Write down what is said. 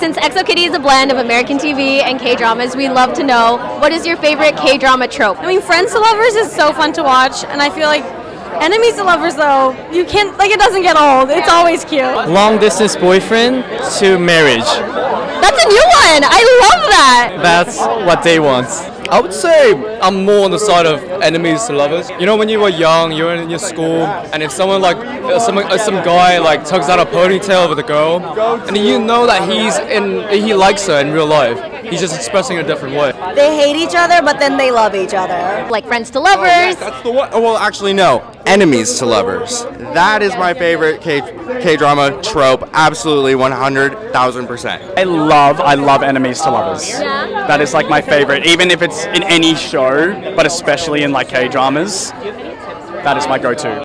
Since XO, Kitty is a blend of American TV and K dramas, we love to know what is your favorite K drama trope? I mean, Friends to Lovers is so fun to watch, and I feel like Enemies to Lovers, though, you can't, like, it doesn't get old. It's always cute. Long distance boyfriend to marriage. That's a new one. I love that. That's what they want. I would say I'm more on the side of enemies to lovers. You know, when you were young, you're in your school, and if someone like uh, some uh, some guy like tugs out a ponytail with a girl, and you know that he's in he likes her in real life, he's just expressing a different way. They hate each other, but then they love each other. Like Friends to Lovers. That's the one. Oh, well, actually, no. Enemies to lovers. That is my favorite K K drama trope. Absolutely, one hundred thousand percent. I love, I love enemies to lovers. Yeah? That is like my favorite, even if it's in any show, but especially in like K dramas. That is my go-to.